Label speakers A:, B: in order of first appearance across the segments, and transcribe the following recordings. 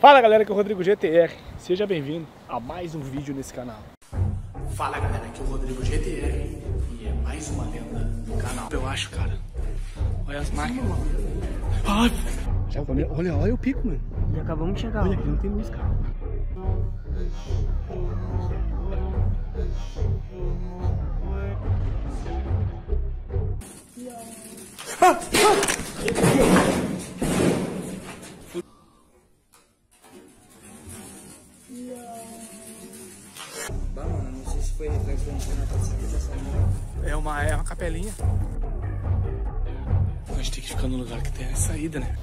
A: Fala galera, aqui é o Rodrigo GTR. Seja bem-vindo a mais um vídeo nesse canal. Fala galera, aqui é o Rodrigo GTR e é mais uma lenda do canal. Eu acho, cara. Olha as máquinas. Ai, já, olha, olha, olha o pico, mano.
B: Já acabamos de chegar.
A: Olha aqui, não tem luz, cara.
B: Bah,
A: capelinha. A gente tem que ficar no lugar que tem a saída, né?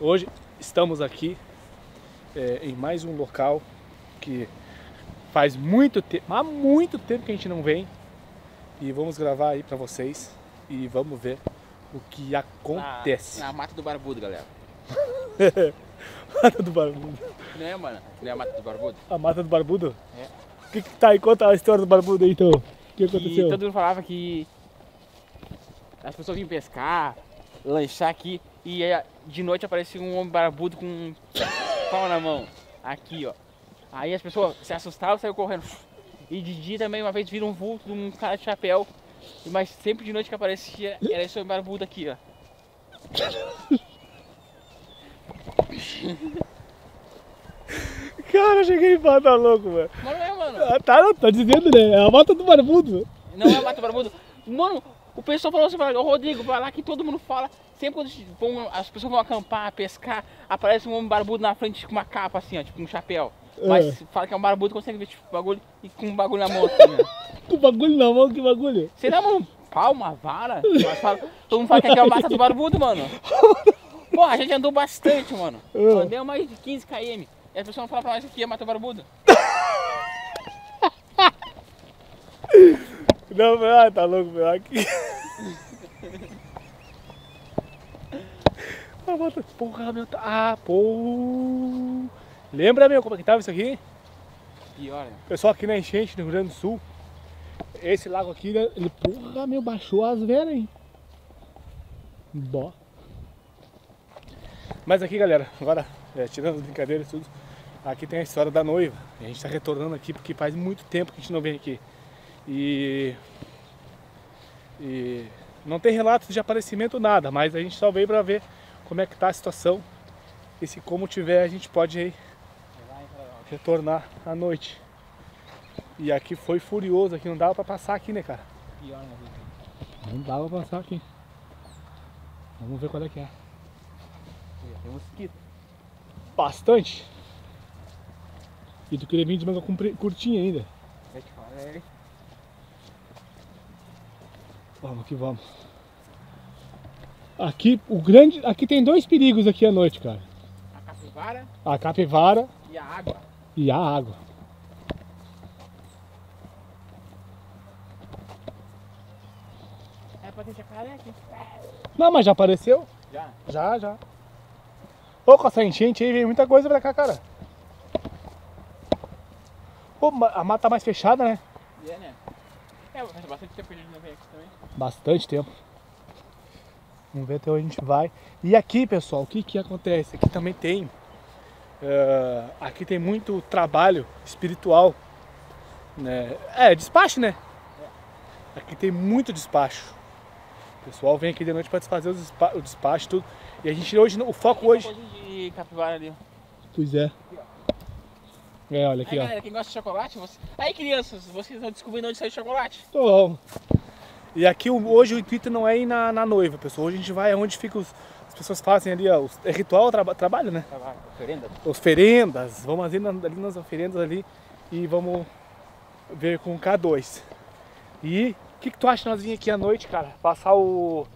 A: Hoje estamos aqui é, em mais um local que faz muito tempo, há muito tempo que a gente não vem e vamos gravar aí pra vocês e vamos ver o que acontece.
B: Na, na Mata do Barbudo, galera.
A: Mata do Barbudo.
B: Não é, mano? Não é a Mata do Barbudo?
A: A Mata do Barbudo?
B: É.
A: O que, que tá aí? Conta a história do Barbudo aí então. O que
B: E
A: aconteceu?
B: todo mundo falava que as pessoas vinham pescar, lanchar aqui e aí, de noite aparecia um homem barbudo com um pau na mão. Aqui, ó. Aí as pessoas se assustavam e saíam correndo. E de dia também, uma vez viram um vulto de um cara de chapéu. Mas sempre de noite que aparecia era esse homem barbudo aqui, ó.
A: Cara, eu cheguei em Mata louco, mano.
B: Mas não é, mano.
A: Ah, tá, não, tá dizendo, né? É a Mata do Barbudo.
B: Não é Mata Barbudo. Mano, o pessoal falou assim, ô Rodrigo, vai lá que todo mundo fala. Sempre quando vão- as pessoas vão acampar, pescar, aparece um homem barbudo na frente com uma capa assim, ó, tipo um chapéu. Mas
A: É.
B: fala que é um barbudo, consegue ver tipo bagulho e com um bagulho na mão assim, ó.
A: Com bagulho na mão, que bagulho.
B: Você dá um pau, uma vara? Fala- todo mundo fala que aqui é o mata do barbudo, mano. Pô, a gente andou bastante, mano.
A: É.
B: Andei mais de 15 km. E as pessoas falam pra nós que aqui é mata do barbudo.
A: Não, meu, ah, tá louco, meu. Aqui. A Mata. Porra, meu. tá- Ah, pô. Lembra, meu, como é que tava isso aqui?
B: Pior, né?
A: Pessoal, aqui na enchente no Rio Grande do Sul, esse lago aqui, né, ele, porra, meu, baixou as veras, hein? Bó. Mas aqui, galera, agora, é, tirando as brincadeiras e tudo, aqui tem a história da noiva. A gente tá retornando aqui porque faz muito tempo que a gente não vem aqui. E. E. Não tem relatos de aparecimento, nada, mas a gente só veio pra ver como é que tá a situação. E se como tiver, a gente pode aí retornar à noite. E aqui foi furioso, aqui não dava pra passar aqui, né, cara?
B: Pior, né?
A: Não dava pra passar aqui. Vamos ver qual é que é.
B: Tem mosquito.
A: Bastante. E tu queria vir de manga curtinha ainda.
B: Eu te falei.
A: Vamos que vamos. Aqui, o grande. Aqui tem dois perigos aqui à noite, cara.
B: A capivara
A: A capivara
B: e a água.
A: e a água.
B: É pra ter jacaré aqui.
A: Não, mas já apareceu?
B: Já.
A: Já, já. Ô, com essa enchente aí vem muita coisa pra cá, cara. Ma- a mata tá mais fechada, né?
B: É, né? É, faz bastante tempo que a gente não vem aqui também.
A: Bastante tempo. Vamos ver até onde a gente vai. E aqui, pessoal, o que que acontece? Aqui também tem. eh, aqui tem muito trabalho espiritual. Né? É, despacho, né? Aqui tem muito despacho. O pessoal vem aqui de noite para desfazer os o despacho e tudo. E a gente hoje, o foco hoje.
B: De capivara ali.
A: Pois é. É, olha
B: Aí,
A: aqui, ó.
B: galera, quem gosta de chocolate, você... aí crianças, vocês estão descobrindo onde sai chocolate.
A: Tô. E aqui hoje o intuito não é ir na, na noiva, pessoal. Hoje a gente vai aonde fica os, as pessoas fazem ali, ó, os- é ritual traba, trabalho, né?
B: Trabalho, oferenda.
A: Oferendas. Vamos ali, na- ali nas oferendas ali e vamos ver com o K2. E que, que tu acha de nós vir aqui à noite, cara? Passar o.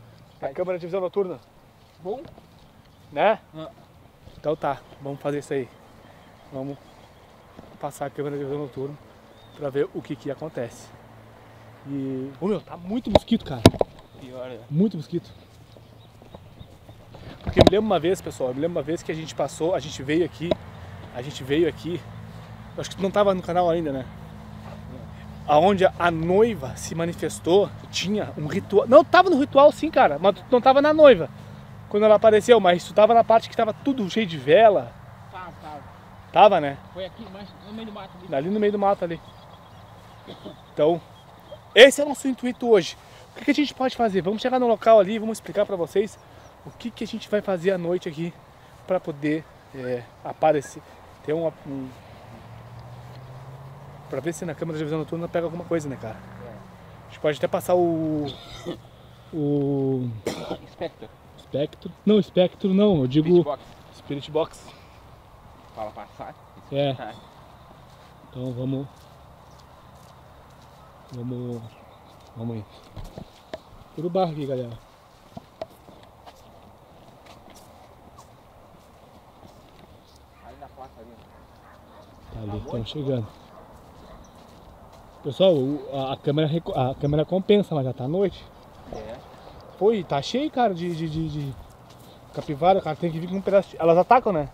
A: a câmera de visão noturna,
B: Bom,
A: né?
B: Ah.
A: Então tá, vamos fazer isso aí. Vamos passar a câmera de visão noturna pra ver o que que acontece. E. Ô meu, tá muito mosquito, cara.
B: pior, né?
A: Muito mosquito. Porque me lembro uma vez, pessoal, me lembro uma vez que a gente passou, a gente veio aqui, a gente veio aqui. eu Acho que tu não tava no canal ainda, né? Aonde a noiva se manifestou, tinha um ritual. Não, tava no ritual sim, cara, mas não tava na noiva quando ela apareceu, mas tu tava na parte que tava tudo cheio de vela.
B: Tá, tá.
A: Tava, né?
B: Foi aqui, mas no meio do mato ali.
A: Ali no meio do mato ali. Então, esse é o nosso intuito hoje. O que, que a gente pode fazer? Vamos chegar no local ali, vamos explicar pra vocês o que, que a gente vai fazer à noite aqui pra poder é, aparecer. Ter uma, um, Pra ver se na câmera de visão noturna pega alguma coisa, né, cara? A gente pode até passar o. O.
B: Inspector.
A: Espectro. Não, espectro não, eu digo.
B: Beatbox.
A: Spirit Box.
B: Fala passar.
A: É. Então vamos. Vamos. Vamos aí. Tudo barro aqui, galera.
B: Ali na placa ali.
A: Tá ali, estamos chegando. Pessoal, a, câmera, a câmera compensa, mas já tá à noite.
B: É.
A: Foi, tá cheio, cara, de, de, de, de capivara, cara. Tem que vir com um pedaço. de- Elas atacam, né?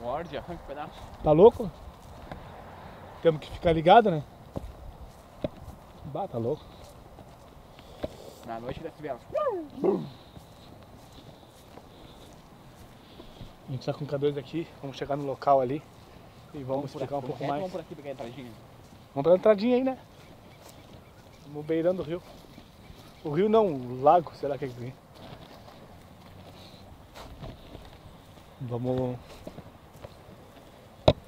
B: Morde, arranca um pedaço.
A: Tá louco? Temos que ficar ligado, né? Bah, tá louco.
B: Na noite desce vela.
A: A gente tá com o K2 aqui, vamos chegar no local ali e vamos
B: por
A: explicar um
B: aqui.
A: pouco
B: É,
A: mais.
B: Vamos por aqui pegar a entradinha.
A: Vamos pela entradinha aí, né? Vamos beirando o rio. O rio não, o lago, sei lá o que é que. Vamos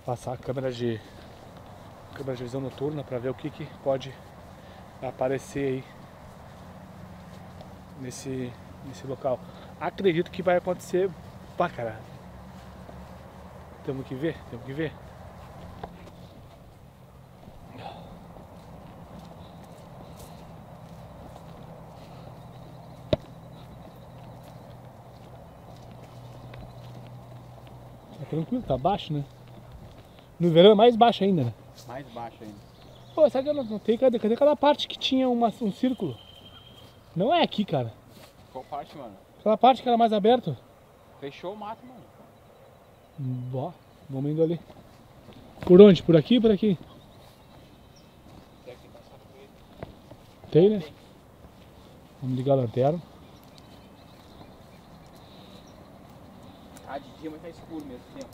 A: passar a câmera de câmera de visão noturna para ver o que, que pode aparecer aí nesse, nesse local. Acredito que vai acontecer pra caralho. Temos que ver, temos que ver. Tranquilo, tá baixo, né? No verão é mais baixo ainda, né?
B: Mais baixo ainda.
A: Pô, sabe que eu não notei? Cadê, cadê aquela parte que tinha uma, um círculo? Não é aqui, cara.
B: Qual parte, mano?
A: Aquela parte que era mais aberta.
B: Fechou o mato, mano.
A: Hum, Ó, vamos indo ali. Por onde? Por aqui por aqui?
B: Tem.
A: Tem, né? Vamos ligar a lanterna.
B: Tá de dia, mas tá escuro mesmo tempo.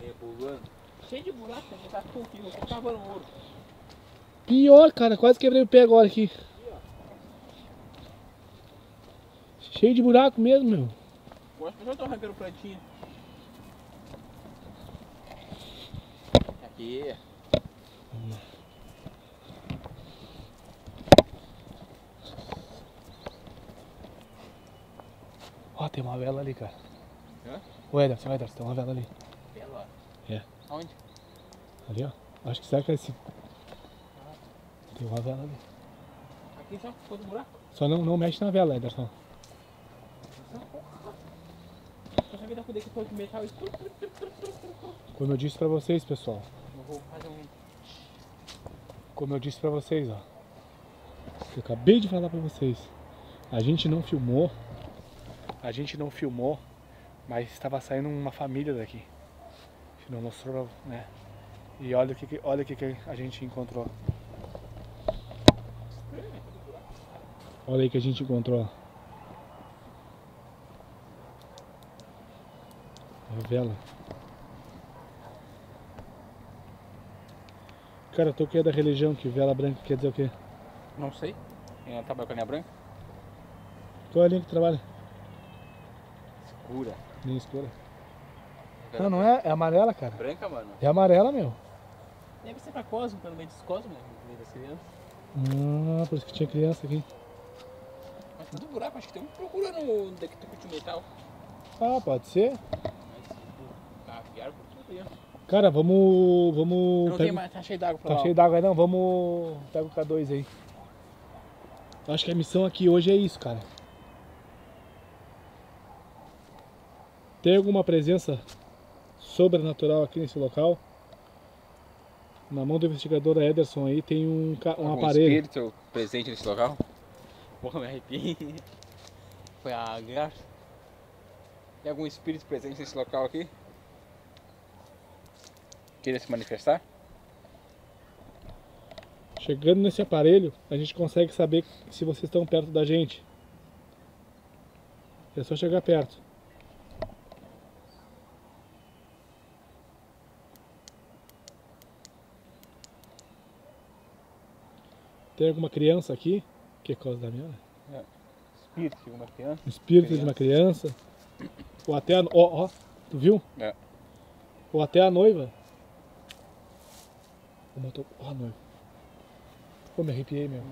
B: Nebulando. Cheio de buraco, né? Tá aqui, eu tô cavando ouro.
A: Pior, cara, quase quebrei o pé agora aqui. Cheio de buraco mesmo, meu.
B: Eu acho que eu já tô arrancando plantinha. Aqui.
A: Ó, tem uma vela ali, cara.
B: Hã?
A: Ô, Ederson, Ederson, tem uma vela ali.
B: Pela.
A: É.
B: Aonde?
A: Ali, ó. Acho que será que é esse. Tem uma vela ali.
B: Aqui só ficou do buraco.
A: Só não, não mexe na vela, Ederson.
B: Que.
A: Como eu disse pra vocês, pessoal.
B: Eu vou fazer um.
A: Como eu disse pra vocês, ó. Eu acabei de falar pra vocês. A gente não filmou. A gente não filmou, mas estava saindo uma família daqui. A gente não mostrou, né? E olha o que, olha o que, a gente encontrou. Olha aí que a gente encontrou. A vela. Cara, tu que é da religião, que vela branca quer dizer o quê?
B: Não sei. Ela trabalha com a linha branca?
A: Qual é a linha que trabalha?
B: Escura.
A: Linha escura. Não, não é, é amarela, cara.
B: Branca, mano.
A: É amarela, meu.
B: Deve ser pra Cosmo, pelo meio dos Cosmos, né? No meio das crianças.
A: Ah, por isso que tinha criança aqui.
B: Mas tem um buraco, acho que tem um procurando um detector de metal.
A: Ah, pode ser.
B: Mas o caviar por tudo aí, ó.
A: Cara, vamos. Vamos.
B: Não
A: pega-
B: tem mais, tá cheio d'água pra
A: Tá
B: lá.
A: cheio d'água aí, não? Vamos. Pega o K2 aí. Acho que a missão aqui hoje é isso, cara. Tem alguma presença sobrenatural aqui nesse local? Na mão do investigador Ederson aí tem um, um
B: Algum
A: aparelho.
B: espírito presente nesse local? Porra, me arrepiei. foi a graça. Tem algum espírito presente nesse local aqui? Queria se manifestar?
A: Chegando nesse aparelho, a gente consegue saber se vocês estão perto da gente. É só chegar perto. Tem alguma criança aqui? Que é causa da minha?
B: Espírito de uma criança?
A: Espírito de uma criança? Ou até a. Ó, ó, tu viu?
B: É.
A: Ou até a noiva. Ó, motor... ó a noiva. Pô, me arrepiei, meu.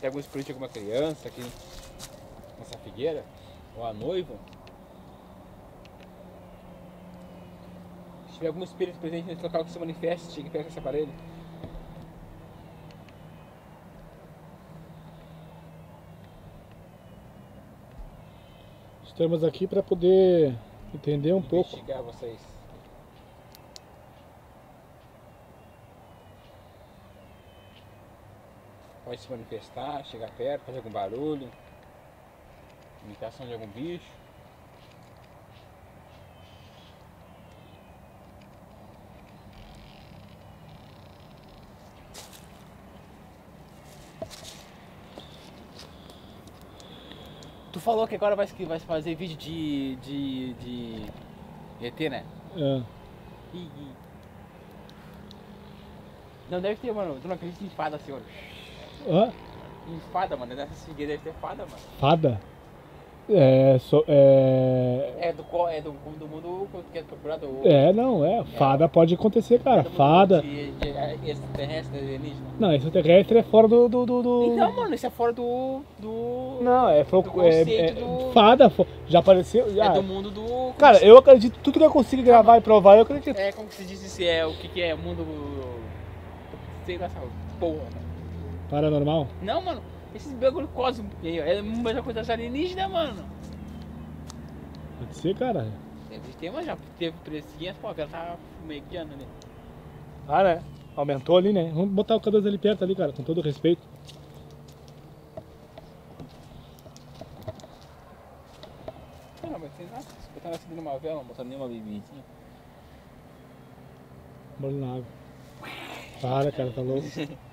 B: Tem algum espírito de alguma criança aqui nessa figueira? Ou a noiva? Tiver algum espírito presente nesse local que se manifeste, chegue perto desse aparelho.
A: Estamos aqui para poder entender um pouco.
B: Investigar vocês. Pode se manifestar, chegar perto, fazer algum barulho. Imitação de algum bicho. Falou que agora vai, vai fazer vídeo de, de, de ET, né?
A: É.
B: Ih, ih. Não deve ter, mano. Tu não acredita em fada, senhor.
A: Hã?
B: Em fada, mano. Nessa figueira deve ter fada, mano.
A: Fada? É, so, é,
B: É do, é do, do mundo que é procurado.
A: é, não, é. Fada pode acontecer, cara.
B: mundo
A: Fada.
B: De, de, é, extraterrestre, alienígena.
A: Não, extraterrestre é fora do. do, do, do-
B: Então, mano, isso é fora do. do.
A: Não, é,
B: do
A: é, é-
B: do-
A: Fada, já apareceu.
B: É
A: Já.
B: do mundo do.
A: Cara, eu acredito, tudo que eu consigo gravar e provar, eu acredito.
B: É como que se diz se é o que, que é mundo. Sei lá, porra. mano.
A: Paranormal.
B: Não, mano, esses bagulho cósmico é a mesma coisa das alienígenas,
A: Pode ser, cara.
B: Deve ter, mas já teve precinhas, pô, ela tá megueando ali.
A: Ah, né? Aumentou ali, né? Vamos botar o K2 ali perto ali, cara, com todo respeito.
B: Não, mas tem nada, se botar nessa numa vela, não botar nenhuma bebidinha.
A: Molho na água. Para, cara, tá louco.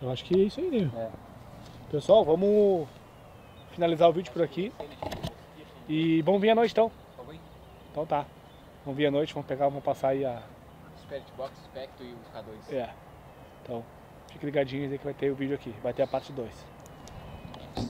A: Eu acho que é isso aí, né?
B: É.
A: Pessoal, vamos finalizar o vídeo por aqui. E vamos vir à noite então. Então tá. Vamos vir à noite, vamos pegar, vamos passar aí a.
B: Spirit Box, Spectre e o K2.
A: É. Então, fique ligadinhos aí que vai ter o vídeo aqui. Vai ter a parte 2.